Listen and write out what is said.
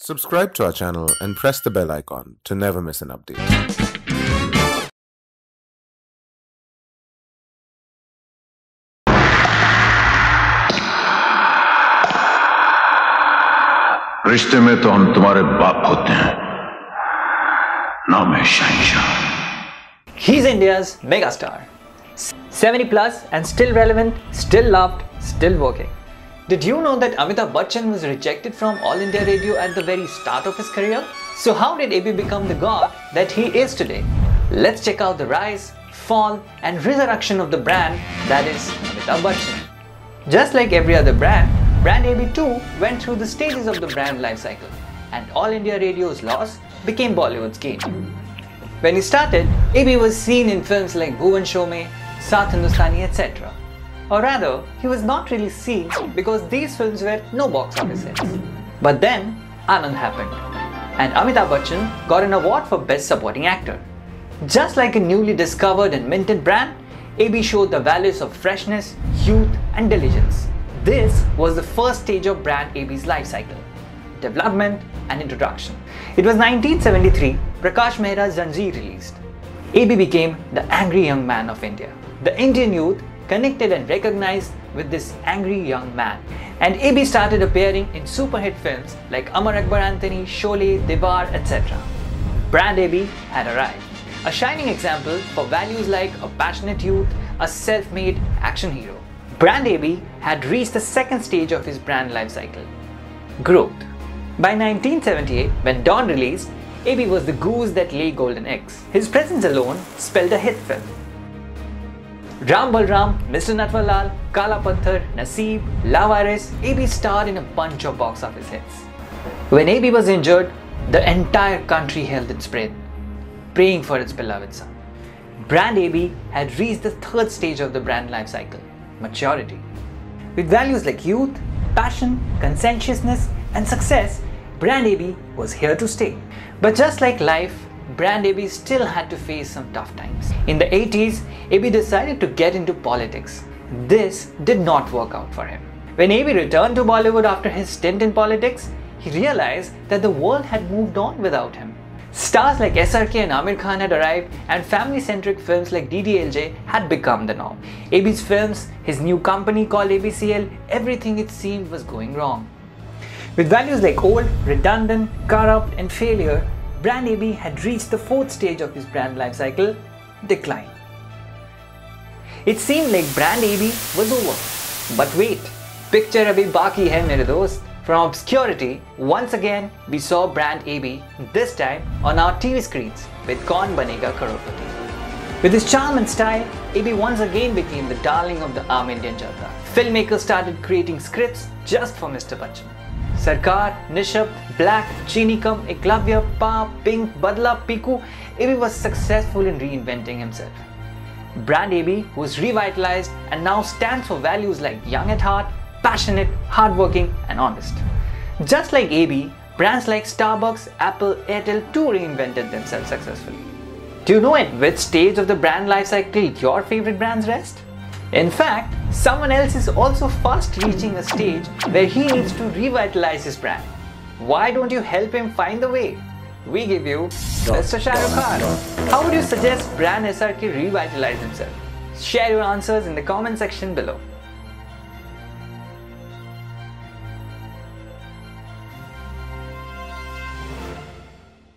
Subscribe to our channel and press the bell icon to never miss an update. रिश्ते में तो हम तुम्हारे बाप होते हैं नाम है शहनशाह He's India's megastar. 70 plus and still relevant, still loved, still working. Did you know that Amitabh Bachchan was rejected from All India Radio at the very start of his career? So how did AB become the god that he is today? Let's check out the rise, fall and resurrection of the brand that is Amitabh Bachchan. Just like every other brand, Brand AB too went through the stages of the brand life cycle and All India Radio's loss became Bollywood's gain. When he started, AB was seen in films like Bhuvan Shome, Saat Hindustani, etc. Or rather, he was not really seen because these films were no box office hits. But then, Anand happened, and Amitabh Bachchan got an award for Best Supporting Actor. Just like a newly discovered and minted brand, AB showed the values of freshness, youth, and diligence. This was the first stage of brand AB's life cycle development and introduction. It was 1973, Prakash Mehra's Zanjeer released. AB became the angry young man of India. The Indian youth connected and recognized with this angry young man. And AB started appearing in super hit films like Amar Akbar Anthony, Sholay, Deewaar, etc. Brand AB had arrived. A shining example for values like a passionate youth, a self-made action hero. Brand AB had reached the second stage of his brand life cycle, growth. By 1978, when Don released, AB was the goose that lay golden eggs. His presence alone spelled a hit film. Ram Balram, Mr. Natwarlal, Kala Patthar, Naseeb, Laawaris, AB starred in a bunch of box office hits. When AB was injured, the entire country held its breath, praying for its beloved son. Brand AB had reached the third stage of the brand life cycle, maturity. With values like youth, passion, conscientiousness, and success, Brand AB was here to stay. But just like life, Brand AB still had to face some tough times. In the 80s, AB decided to get into politics. This did not work out for him. When AB returned to Bollywood after his stint in politics, he realized that the world had moved on without him. Stars like SRK and Aamir Khan had arrived, and family centric films like DDLJ had become the norm. AB's films, his new company called ABCL, everything it seemed was going wrong. With values like old, redundant, corrupt, and failure, Brand AB had reached the fourth stage of his brand life cycle decline. It seemed like Brand AB was over. But wait, picture abhi baki hai mere dost. From obscurity, once again we saw Brand AB, this time on our TV screens with Kaun Banega Crorepati. With his charm and style, AB once again became the darling of the Aam Indian Janta. Filmmakers started creating scripts just for Mr. Bachchan. Sarkar, Nishabd, Black, Cheeni Kum, Eklavya, Pa, Pink, Badla, Piku, AB was successful in reinventing himself. Brand AB was revitalized and now stands for values like young at heart, passionate, hardworking, and honest. Just like AB, brands like Starbucks, Apple, Airtel too reinvented themselves successfully. Do you know at which stage of the brand life cycle your favorite brands rest? In fact, someone else is also fast reaching a stage where he needs to revitalize his brand. Why don't you help him find the way? We give you Mr. Shah Rukh Khan. How would you suggest brand SRK revitalize himself? Share your answers in the comment section below.